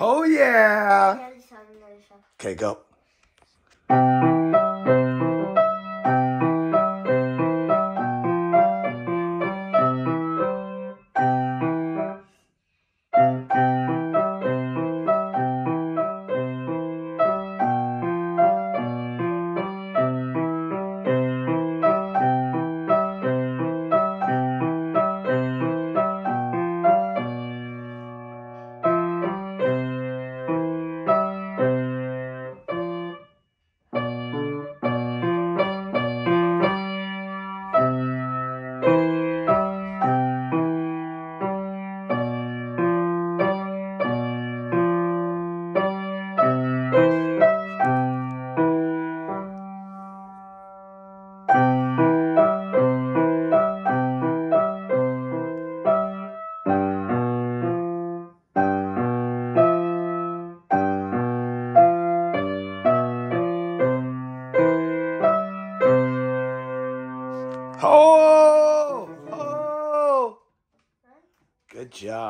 Oh yeah. Okay, go. Oh, oh. Good job.